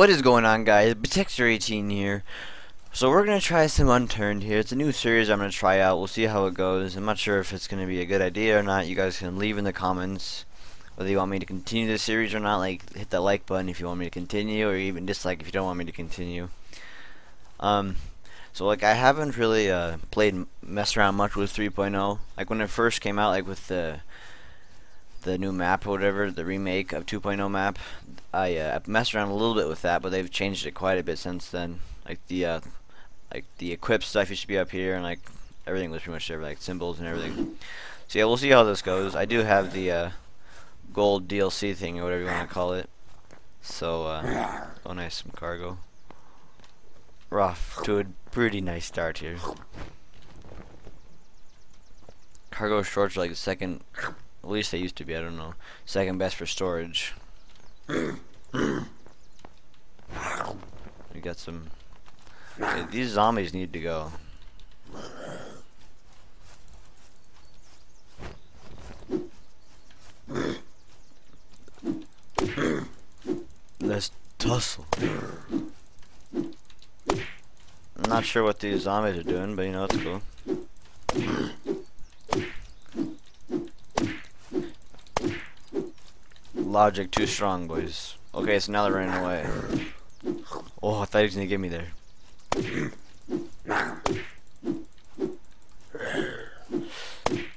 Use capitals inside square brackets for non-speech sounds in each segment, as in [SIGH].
What is going on guys? Protector18 here. So we're going to try some Unturned here. It's a new series I'm going to try out. We'll see how it goes. I'm not sure if it's going to be a good idea or not. You guys can leave in the comments whether you want me to continue the series or not. Like hit that like button if you want me to continue or even dislike if you don't want me to continue. Um, so like I haven't really uh, played messed around much with 3.0. Like when it first came out like with the the new map or whatever, the remake of 2.0 map. I uh, messed around a little bit with that, but they've changed it quite a bit since then. Like the uh, like the equip stuff used to be up here, and like everything was pretty much there, like symbols and everything. So yeah, we'll see how this goes. I do have the uh, gold DLC thing or whatever you want to call it. So uh, oh nice, some cargo. We're to a pretty nice start here. Cargo storage like the second at least they used to be, I don't know. Second best for storage. we got some... Yeah, these zombies need to go. Let's tussle. I'm not sure what these zombies are doing, but you know, it's cool. Logic too strong, boys. Okay, so now they're running away. Oh, I thought he was gonna get me there.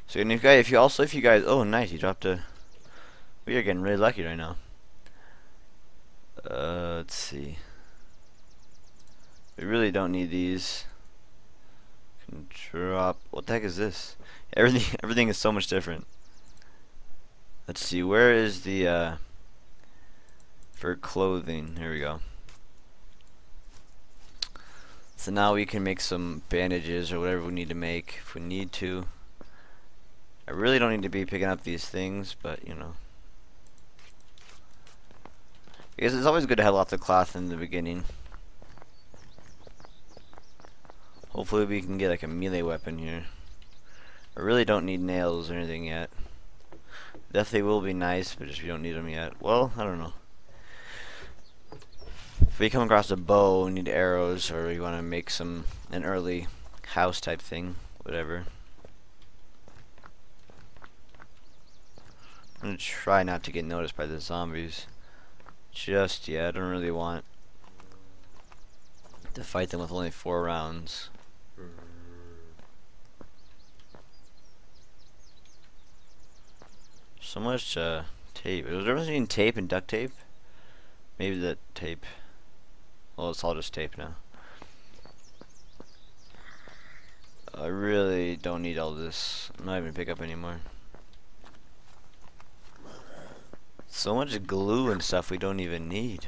So and if guys, if you also, if you guys, oh nice, he dropped a. We are getting really lucky right now. Uh, let's see. We really don't need these. Drop. What the heck is this? Everything, [LAUGHS] everything is so much different. Let's see, where is the, uh, for clothing, here we go. So now we can make some bandages or whatever we need to make if we need to. I really don't need to be picking up these things, but you know. Because it's always good to have lots of cloth in the beginning. Hopefully we can get like a melee weapon here. I really don't need nails or anything yet. Definitely will be nice, but just we don't need them yet. Well, I don't know. If we come across a bow, we need arrows, or we want to make some an early house type thing, whatever. I'm gonna try not to get noticed by the zombies just yet. I don't really want to fight them with only four rounds. So much uh, tape. Was there between tape and duct tape? Maybe that tape. Well, it's all just tape now. I really don't need all this. I'm not even pick up anymore. So much glue and stuff we don't even need.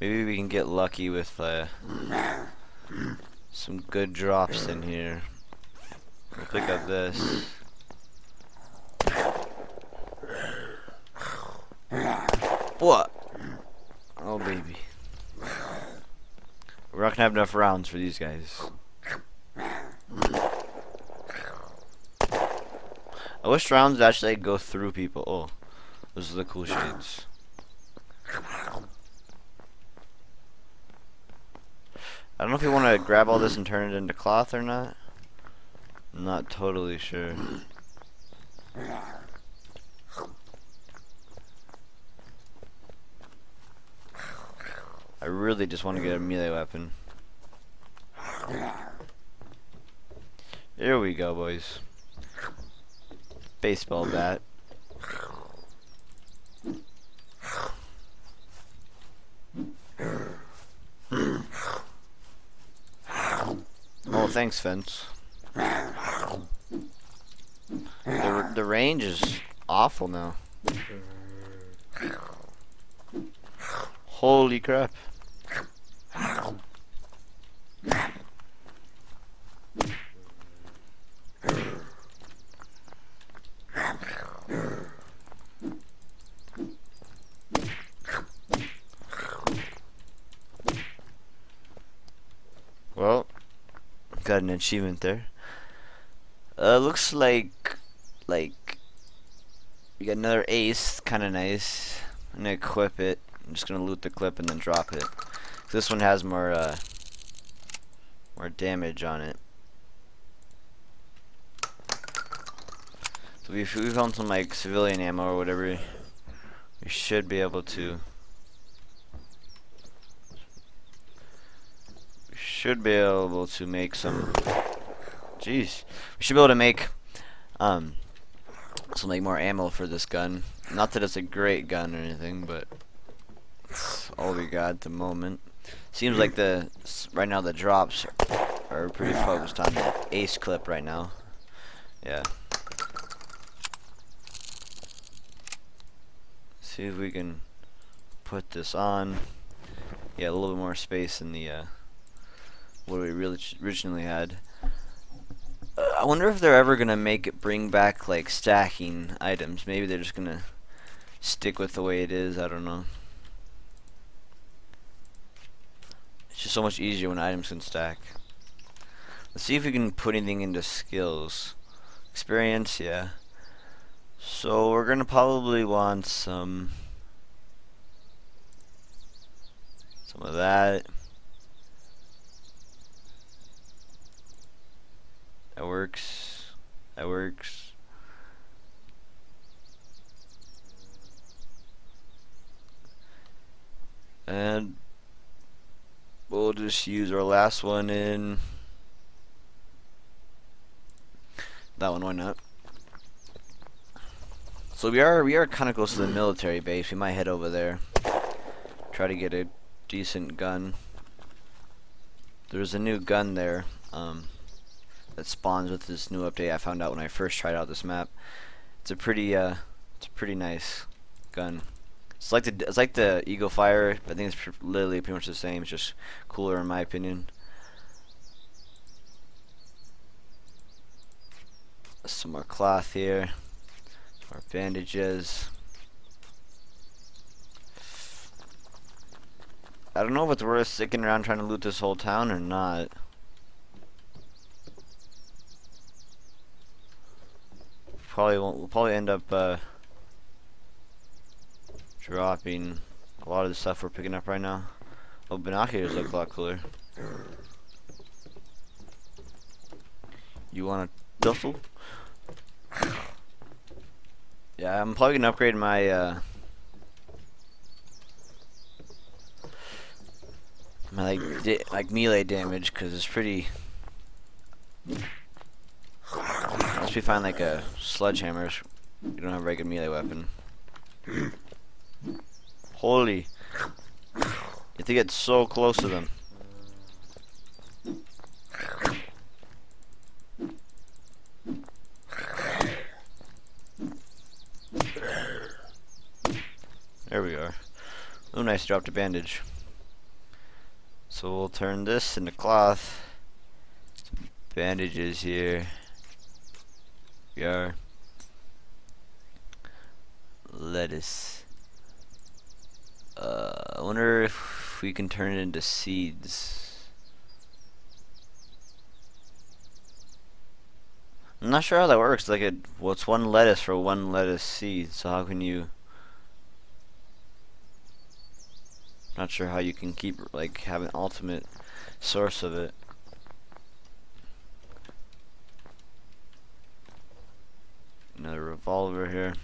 Maybe we can get lucky with uh, some good drops in here. We'll pick up this. What? Oh baby. We're not gonna have enough rounds for these guys. I wish rounds actually go through people. Oh, those are the cool shades. I don't know if you want to grab all this and turn it into cloth or not. I'm not totally sure. I really just want to get a melee weapon. Here we go, boys. Baseball bat. Oh, thanks, Fence. The, the range is awful now. Holy crap. got an achievement there. Uh, looks like, like, We got another ace, kind of nice. I'm gonna equip it. I'm just gonna loot the clip and then drop it. This one has more uh, more damage on it. So if we found some like civilian ammo or whatever, we should be able to. We should be able to make some. Jeez, we should be able to make um some like more ammo for this gun. Not that it's a great gun or anything, but it's all we got at the moment. Seems like the right now the drops are pretty focused on the ace clip right now. Yeah. See if we can put this on. Yeah, a little bit more space in the uh, what we really originally had. Uh, I wonder if they're ever gonna make it bring back like stacking items. Maybe they're just gonna stick with the way it is. I don't know. It's just so much easier when items can stack. Let's see if we can put anything into skills. Experience, yeah. So we're gonna probably want some some of that. That works. That works. And we'll just use our last one in that one, why not? So we are we are kind of close to the military base. We might head over there. Try to get a decent gun. There's a new gun there um, that spawns with this new update. I found out when I first tried out this map. It's a pretty uh, it's a pretty nice gun. It's like the it's like the Eagle Fire. I think it's literally pretty much the same. It's just cooler in my opinion. Some more cloth here. More bandages. I don't know if it's worth sticking around trying to loot this whole town or not. Probably won't. We'll probably end up. Uh, dropping a lot of the stuff we're picking up right now. Oh, binoculars look a lot cooler. You want a duffel? Yeah, I'm probably gonna upgrade my uh, my like like melee damage because it's pretty. We find like a sledgehammer, you don't have a regular melee weapon. [CLEARS THROAT] Holy. You have to get so close to them. There we are. Oh, nice, dropped a bandage. So we'll turn this into cloth. Some bandages here. We are. Lettuce. Uh, I wonder if we can turn it into seeds. I'm not sure how that works. Like, it, well, it's one lettuce for one lettuce seed. So how can you? Not sure how you can keep like have an ultimate source of it. Another revolver here.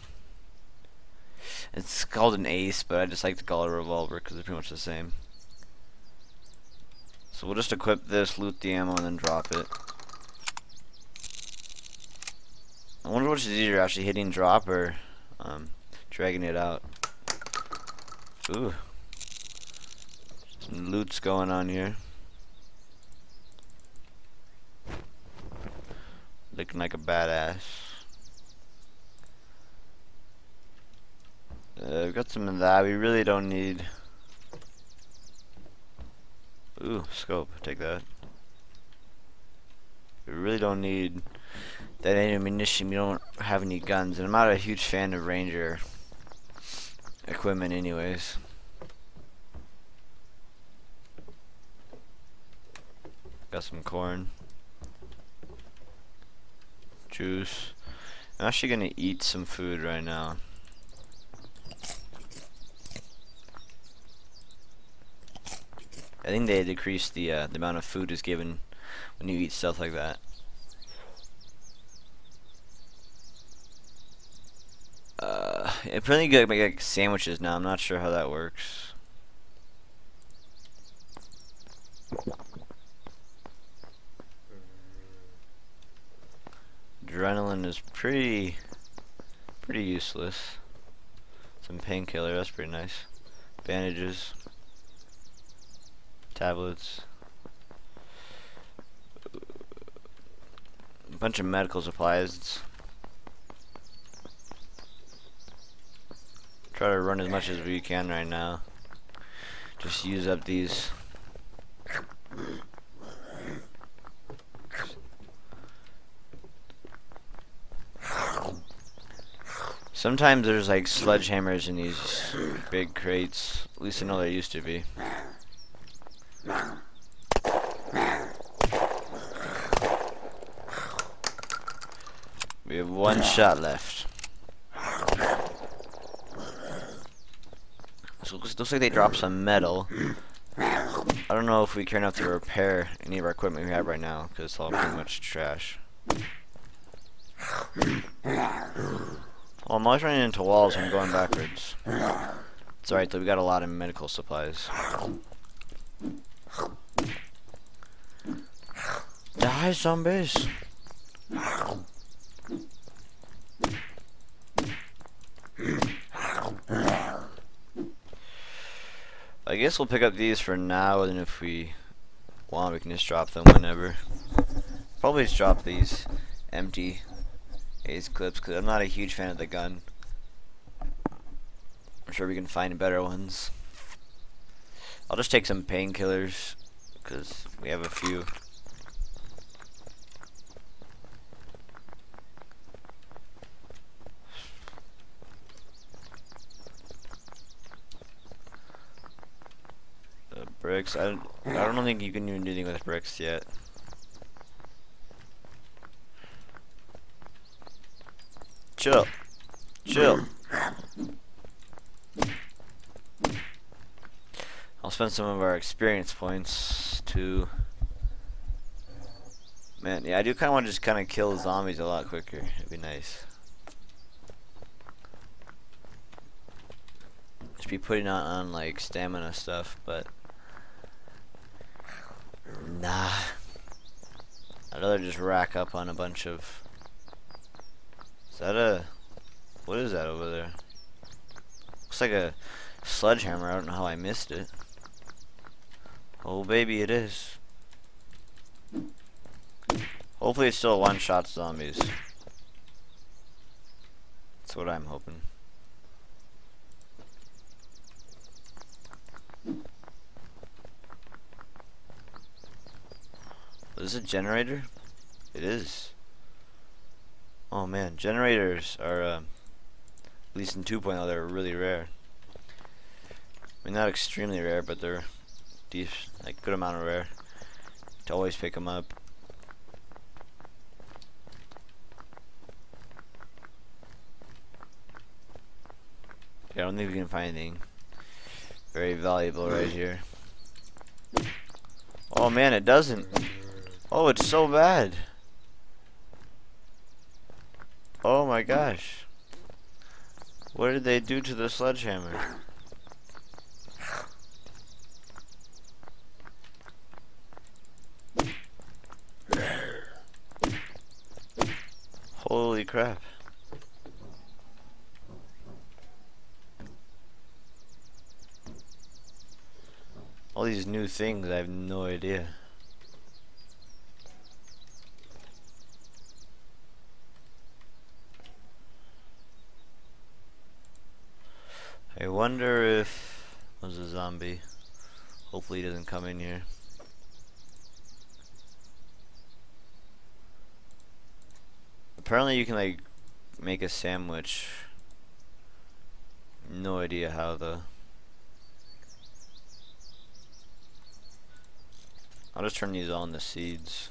It's called an ace, but I just like to call it a revolver because they're pretty much the same. So we'll just equip this, loot the ammo, and then drop it. I wonder which is easier, actually hitting drop or um, dragging it out. Ooh. Some loot's going on here. Looking like a badass. Uh, we've got some of that. We really don't need. Ooh, scope. Take that. We really don't need that ammunition. We don't have any guns, and I'm not a huge fan of Ranger equipment, anyways. Got some corn, juice. I'm actually gonna eat some food right now. I think they decrease the uh, the amount of food is given when you eat stuff like that. Uh, apparently you make like sandwiches now. I'm not sure how that works. Adrenaline is pretty, pretty useless. Some painkiller, that's pretty nice. Bandages. Tablets. A bunch of medical supplies. Try to run as much as we can right now. Just use up these Sometimes there's like sledgehammers in these big crates. At least I know there used to be. We have one shot left. So looks like they dropped some metal. I don't know if we care enough to repair any of our equipment we have right now, because it's all pretty much trash. Well, I'm always running into walls I'm going backwards. It's alright though, we got a lot of medical supplies. Die, zombies! I guess we'll pick up these for now, and if we want, we can just drop them whenever. Probably just drop these empty Ace clips because I'm not a huge fan of the gun. I'm sure we can find better ones. I'll just take some painkillers because we have a few. The bricks. I don't. I don't think you can even do anything with bricks yet. Chill. Chill. I'll spend some of our experience points to... Man, yeah, I do kind of want to just kind of kill zombies a lot quicker. It'd be nice. Just be putting on, on like, stamina stuff, but... Nah. I'd rather just rack up on a bunch of Is that a... What is that over there? Looks like a sledgehammer. I don't know how I missed it. Oh, baby, it is. Hopefully it's still one-shot zombies. That's what I'm hoping. Is it a generator? It is. Oh man, generators are, uh, at least in 2.0, they're really rare. I mean, not extremely rare, but they're deep, like good amount of rare. To always pick them up. I don't think we can find anything very valuable right here. Oh man, it doesn't. Oh, it's so bad. Oh my gosh. What did they do to the sledgehammer? Holy crap. All these new things, I have no idea. I wonder if there's a zombie. Hopefully he doesn't come in here. Apparently you can like make a sandwich. No idea how the I'll just turn these on the seeds.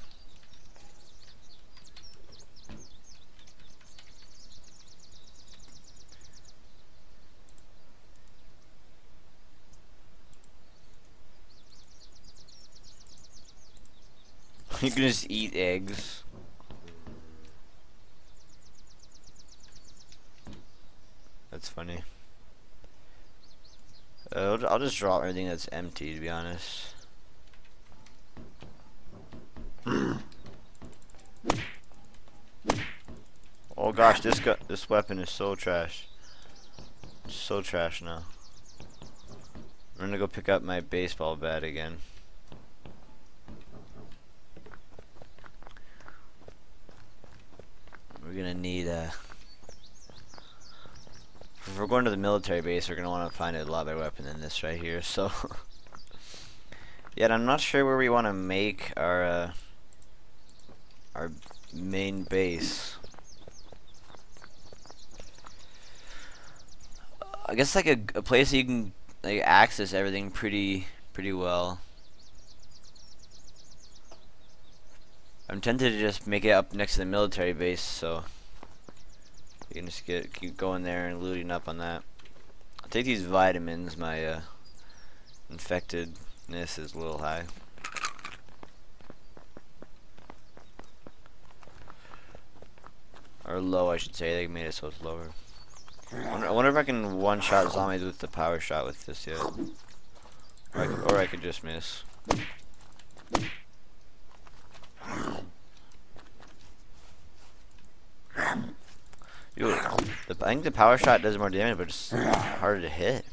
You can just eat eggs. That's funny. Uh, I'll just drop everything that's empty, to be honest. [CLEARS THROAT] oh gosh, this gu this weapon is so trash. So trash now. I'm gonna go pick up my baseball bat again. We're gonna need a. If we're going to the military base, we're gonna want to find a lot better weapon than this right here. So, [LAUGHS] yet I'm not sure where we want to make our uh, our main base. I guess like a, a place you can like access everything pretty pretty well. I'm tempted to just make it up next to the military base, so you can just get keep going there and looting up on that. I'll take these vitamins. My uh, infectedness is a little high. Or low, I should say. They made it so it's lower. I wonder, if I can one-shot zombies with the power shot with this yet. Or I, could, or I could just miss. The, I think the power shot does more damage, but it's harder to hit.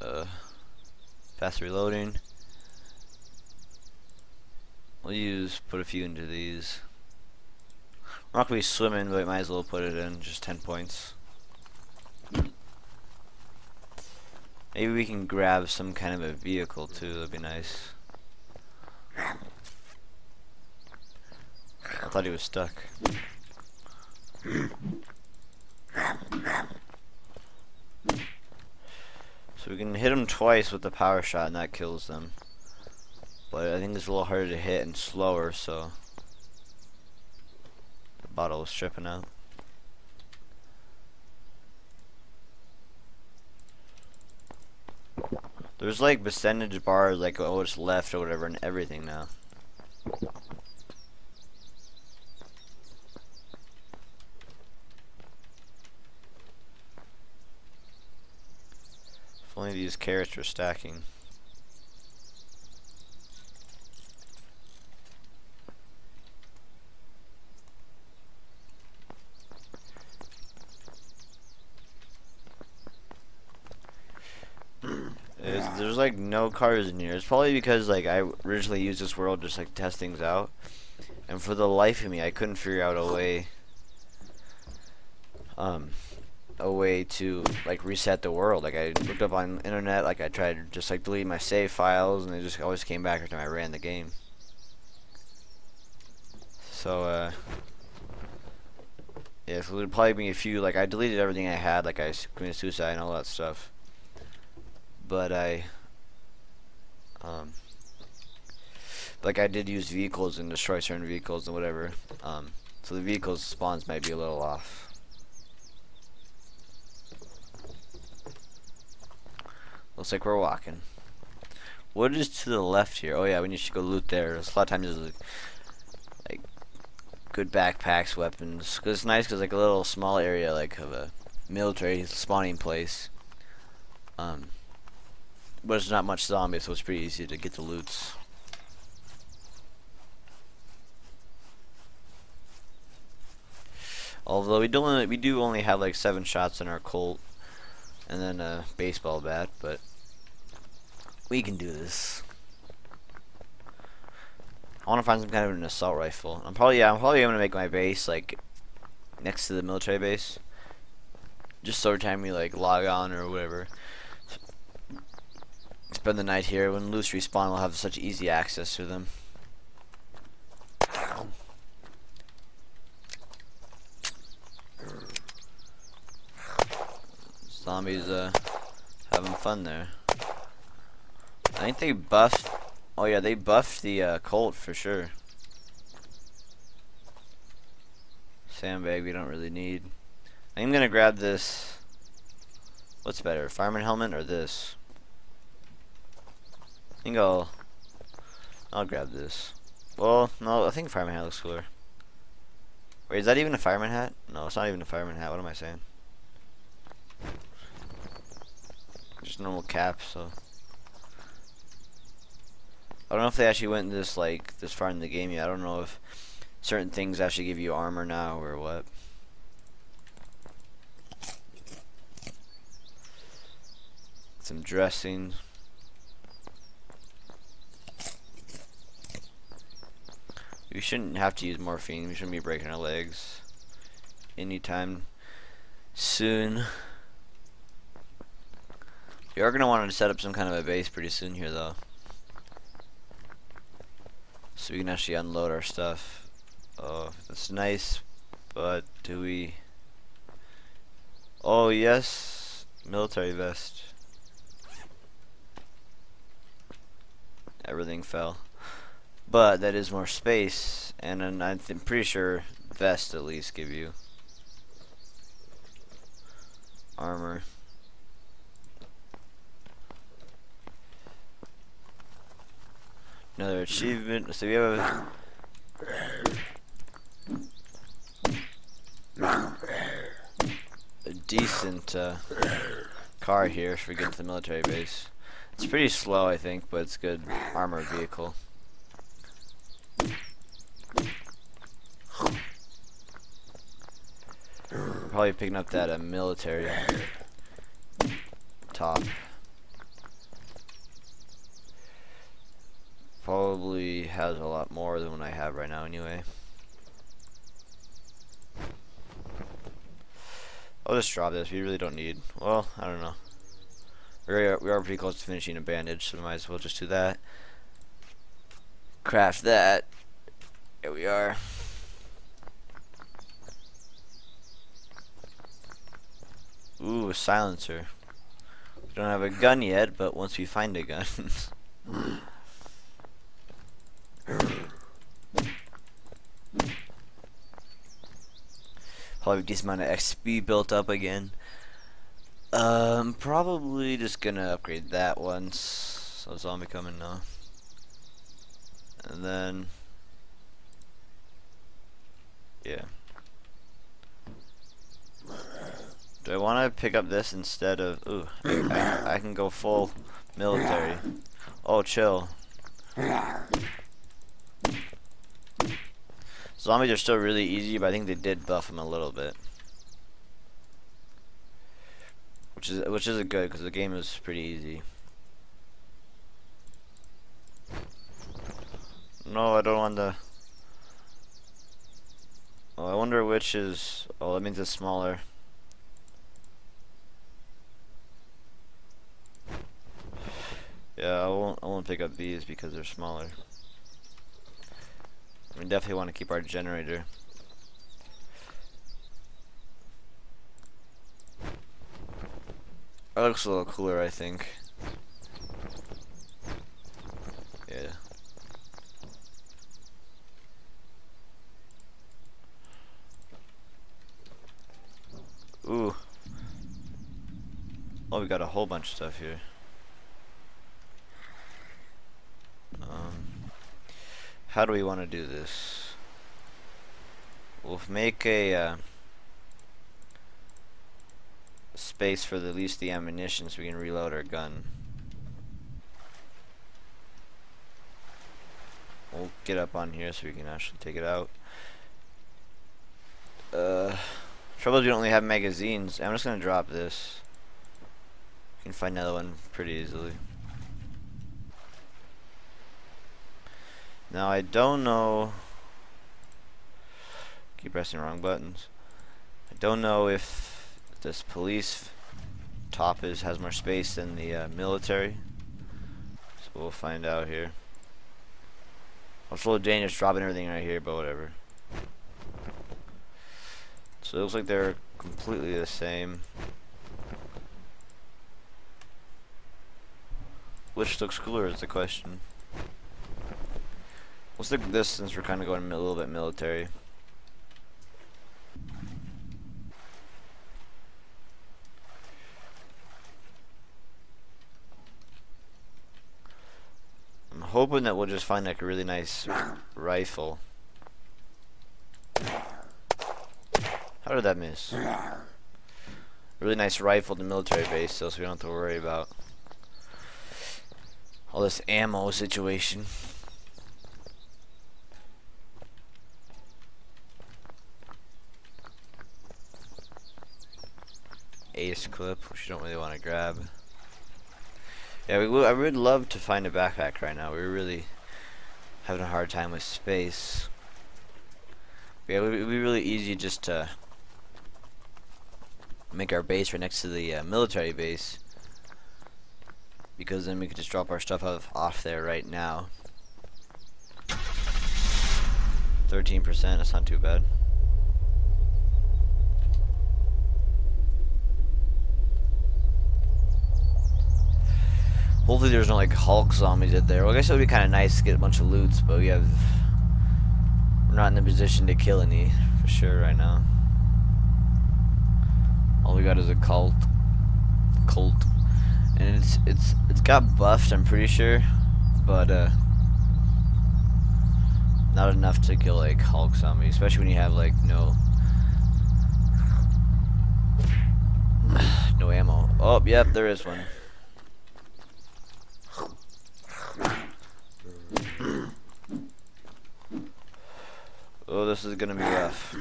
Uh, fast reloading. We'll use, put a few into these. I'm not gonna be swimming, but might as well put it in, just 10 points. Maybe we can grab some kind of a vehicle too, that'd be nice. I thought he was stuck. So we can hit him twice with the power shot and that kills them. But I think it's a little harder to hit and slower, so the bottle is tripping out. There's like percentage bars, like oh, what's left or whatever, and everything now. If only these carrots were stacking. There's, like no cars in here. It's probably because like I originally used this world just like test things out, and for the life of me, I couldn't figure out a way. Um, a way to like reset the world. Like I looked up on internet, like I tried to just like delete my save files, and they just always came back time I ran the game. So uh, yeah, so there'd probably be a few. Like I deleted everything I had, like I committed suicide and all that stuff. But I, um, like I did use vehicles and destroy certain vehicles and whatever. Um, so the vehicles spawns might be a little off. Looks like we're walking. What is to the left here? Oh yeah, we need to go loot there. There's a lot of times there's like good backpacks, weapons. Cause it's nice, cause like a little small area like of a military spawning place. Um, but it's not much zombies, so it's pretty easy to get the loots. Although we don't, we do only have like seven shots in our Colt, and then a baseball bat, but we can do this. I want to find some kind of an assault rifle. I'm probably yeah, I'm probably gonna make my base like next to the military base, just so every time we like log on or whatever, spend the night here. When loose respawn, we'll have such easy access to them. Zombies uh having fun there. I think they buffed. Oh yeah, they buffed the uh, Colt for sure. Sandbag we don't really need. I'm gonna grab this. What's better, fireman helmet or this? I think I'll I'll grab this. Well, no, I think fireman hat looks cooler. Wait, is that even a fireman hat? No, it's not even a fireman hat. What am I saying? Just normal cap, so. I don't know if they actually went this like this far in the game yet. I don't know if certain things actually give you armor now or what. Some dressing. We shouldn't have to use morphine. We shouldn't be breaking our legs anytime soon. We are going to want to set up some kind of a base pretty soon here, though. So we can actually unload our stuff. Oh, that's nice, but do we... Oh, yes. Military vest. Everything fell. But that is more space, and then I'm pretty sure vest at least give you armor. Another achievement. So we have a decent uh, car here if we get to the military base. It's pretty slow, I think, but it's good armored vehicle. Probably picking up that uh, military top. Probably has a lot more than what I have right now anyway. I'll just drop this. We really don't need. Well, I don't know. We are, we are pretty close to finishing a bandage, so we might as well just do that. Craft that. Here we are. Ooh, a silencer. We don't have a gun yet, but once we find a gun. [LAUGHS] Probably decent amount of XP built up again. Um, probably just gonna upgrade that once. So zombie coming now. And then, yeah. Do I want to pick up this instead of? Ooh, I, I can go full military. Oh, chill. Zombies are still really easy, but I think they did buff them a little bit, which is which is good because the game is pretty easy. No, I don't want the. Oh, I wonder which is. Oh, that means it's smaller. Yeah, I won't. I won't pick up these because they're smaller. We definitely want to keep our generator. That looks a little cooler, I think. Yeah. Ooh. Oh, we got a whole bunch of stuff here. Um, how do we want to do this? We'll make a uh, space for the, at least the ammunition so we can reload our gun. We'll get up on here so we can actually take it out. Uh, trouble is we don't only have magazines. I'm just gonna drop this. You can find another one pretty easily. Now I don't know. Keep pressing wrong buttons. I don't know if this police top is has more space than the uh, military. So we'll find out here. It's a little dangerous dropping everything right here, but whatever. So it looks like they're completely the same. Which looks cooler is the question. We'll stick with this since we're kind of going a little bit military. I'm hoping that we'll just find like a really nice rifle. How did that miss? Really nice rifle in the military base so we don't have to worry about all this ammo situation. Ace clip, which you don't really want to grab. Yeah, we I would love to find a backpack right now. We're really having a hard time with space. Yeah, it would be really easy just to make our base right next to the uh, military base because then we could just drop our stuff off, off there right now. 13%, that's not too bad. Hopefully there's no like Hulk zombies in there. Well, I guess it would be kind of nice to get a bunch of loots, but we have we're not in the position to kill any for sure right now. All we got is a Colt, Colt, and it's it's it's got buffed. I'm pretty sure, but uh, not enough to kill like Hulk zombies, especially when you have like no [SIGHS] no ammo. Oh, yep, there is one. Oh, this is gonna be rough.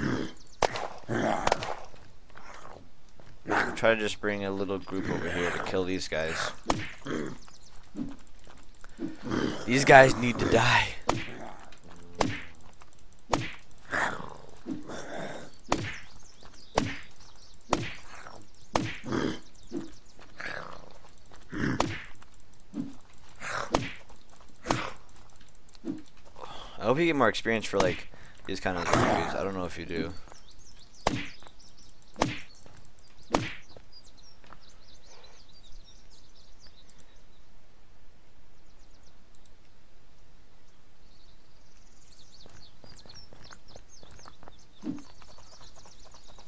Try to just bring a little group over here to kill these guys. These guys need to die. I hope you get more experience for like these kind of zombies. I don't know if you do.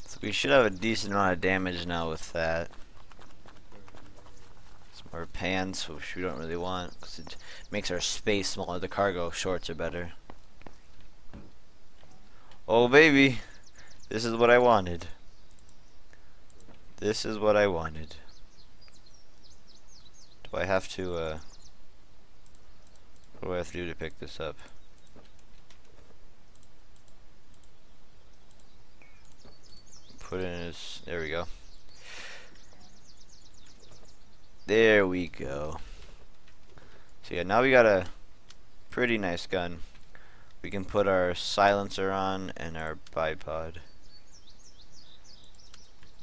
So we should have a decent amount of damage now with that. Some more pants, which we don't really want, because it makes our space smaller. The cargo shorts are better. Oh baby, this is what I wanted. This is what I wanted. Do I have to, uh, what do I have to do to pick this up? Put in his, there we go. There we go. So yeah, now we got a pretty nice gun. We can put our silencer on and our bipod.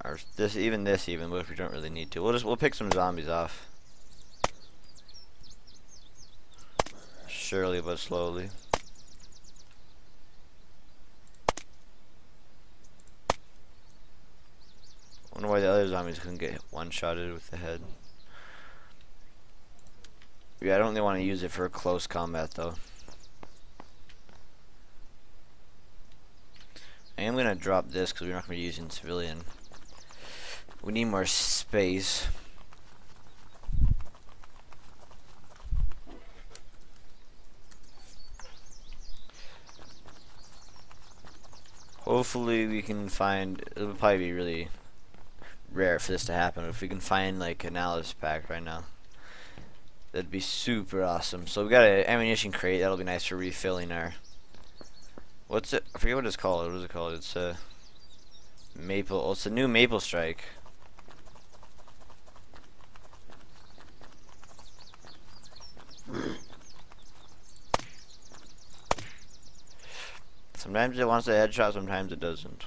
Or this, even this, even, if we don't really need to, we'll just we'll pick some zombies off. Surely but slowly. Wonder why the other zombies couldn't get one-shotted with the head. Yeah, I don't really want to use it for close combat though. I am gonna drop this because we're not gonna be using civilian. We need more space. Hopefully we can find, it would probably be really rare for this to happen, if we can find like an Alice pack right now. That'd be super awesome. So we got an ammunition crate, that'll be nice for refilling our What's it? I forget what it's called. What is it called? It's a maple. Oh, it's a new maple strike. [COUGHS] Sometimes it wants a headshot, sometimes it doesn't.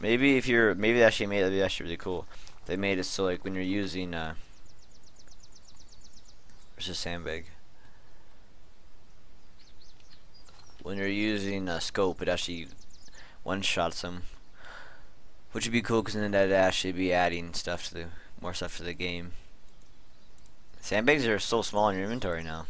Maybe if you're, maybe they actually made that'd be actually really cool. They made it so like when you're using, uh, there's a sandbag. When you're using a scope, it actually one-shots them. Which would be cool because then that'd actually be adding stuff to the more stuff to the game. Sandbags are so small in your inventory now.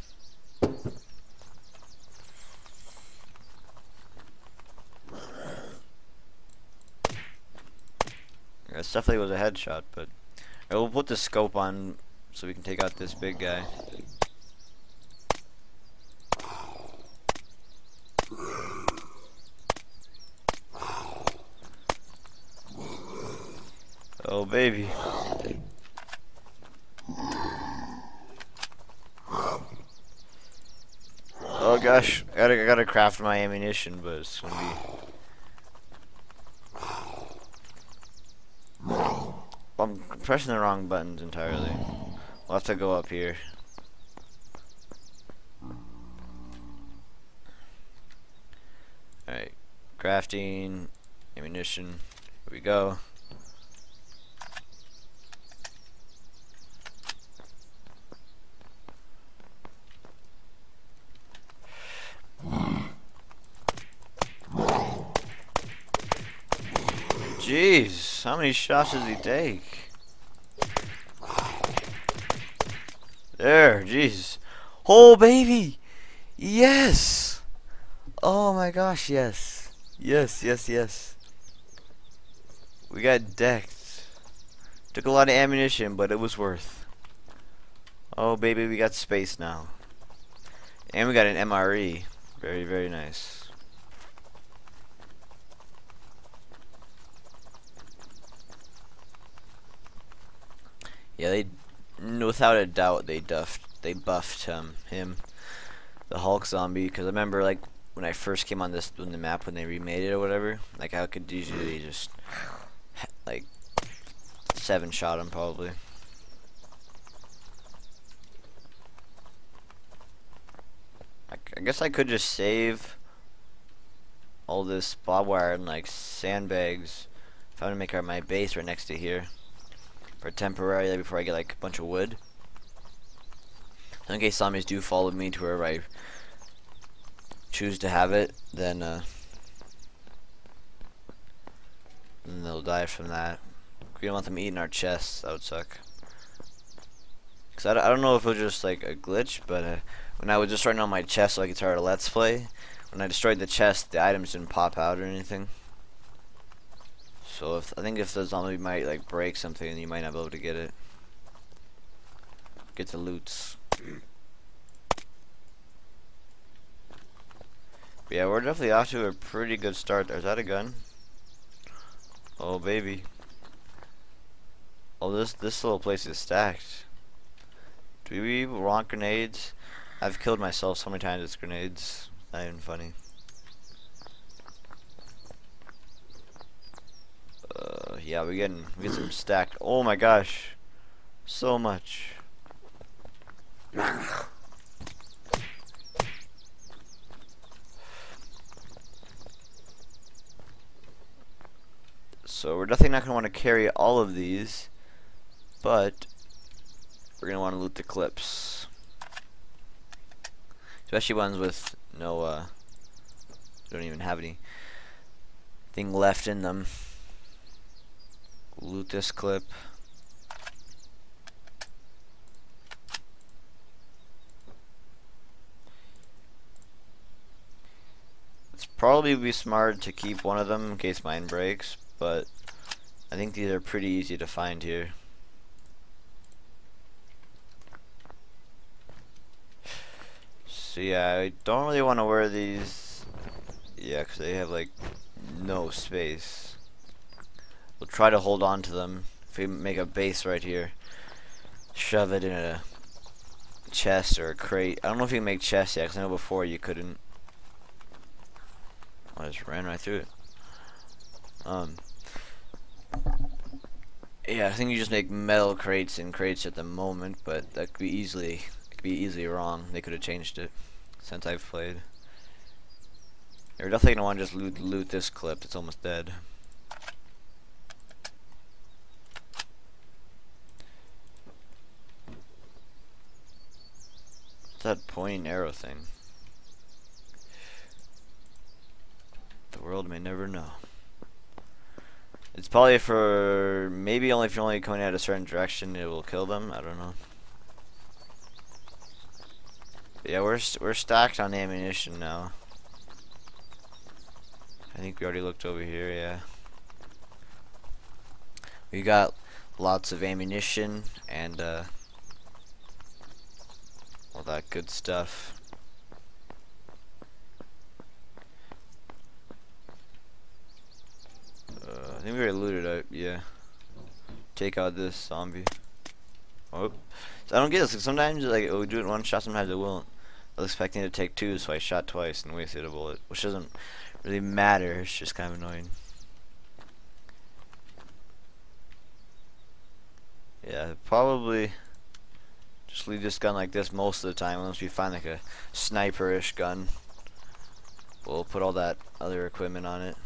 That definitely was a headshot, but we'll put the scope on so we can take out this big guy. Baby. Oh gosh, I gotta, I gotta craft my ammunition, but it's gonna be... I'm pressing the wrong buttons entirely. We'll have to go up here. Alright, crafting, ammunition, here we go. Jeez, how many shots does he take? There, jeez. Oh, baby! Yes! Oh my gosh, yes. Yes, yes, yes. We got decked. Took a lot of ammunition, but it was worth. Oh, baby, we got space now. And we got an MRE. Very, very nice. Yeah, they, without a doubt, they duffed, they buffed um, him, the Hulk zombie. Because I remember, like, when I first came on this, on the map, when they remade it or whatever, like, I could usually just, like, seven shot him probably. I, I guess I could just save all this barbed wire and like sandbags if I want to make our, my base right next to here for temporarily before I get like a bunch of wood. In case zombies do follow me to where I choose to have it, then uh, then they'll die from that. We don't want them eating our chests. That would suck. Cause I, I don't know if it was just like a glitch, but uh, when I was just starting on my chest so I could start a let's play, when I destroyed the chest, the items didn't pop out or anything. So if I think if the zombie might like break something, you might not be able to get it. Get the loots. Yeah, we're definitely off to a pretty good start. There's that a gun? Oh baby. Oh this this little place is stacked. Do we want grenades? I've killed myself so many times with grenades. Not even funny. Yeah, we're getting we some stacked. Oh my gosh, so much. So we're definitely not going to want to carry all of these, but we're going to want to loot the clips. Especially ones with no, uh, don't even have any thing left in them loot this clip. It's probably be smart to keep one of them in case mine breaks, but I think these are pretty easy to find here. So yeah, I don't really want to wear these, yeah, because they have like no space. We'll try to hold on to them. If we make a base right here, shove it in a chest or a crate. I don't know if you can make chests yet, because I know before you couldn't. I just ran right through it. Um. Yeah, I think you just make metal crates and crates at the moment, but that could be easily could be easily wrong. They could have changed it since I've played. You're definitely gonna want to just loot loot this clip. It's almost dead. That pointing arrow thing? The world may never know. It's probably for maybe only if you're only coming at a certain direction it will kill them. I don't know. But yeah, we're we we're stacked on ammunition now. I think we already looked over here. Yeah. We got lots of ammunition and uh, all that good stuff. Uh, I think we already looted it, yeah. Take out this zombie. Oh. So I don't get this, like sometimes like it'll do it one shot, sometimes it won't. I was expecting to take two, so I shot twice and wasted a bullet, which doesn't really matter, it's just kind of annoying. Yeah, probably just leave this gun like this most of the time unless we find like a sniper-ish gun. We'll put all that other equipment on it.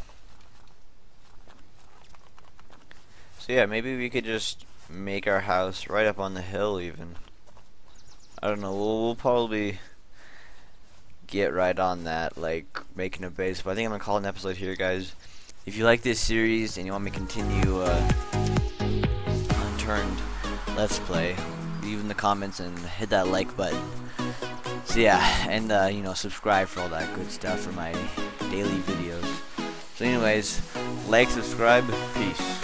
So yeah, maybe we could just make our house right up on the hill even. I don't know, we'll, we'll probably get right on that, like making a base. But I think I'm gonna call an episode here, guys. If you like this series and you want me to continue uh, Unturned Let's Play, leave in the comments and hit that like button. So yeah, and uh, you know, subscribe for all that good stuff for my daily videos. So anyways, like, subscribe, peace.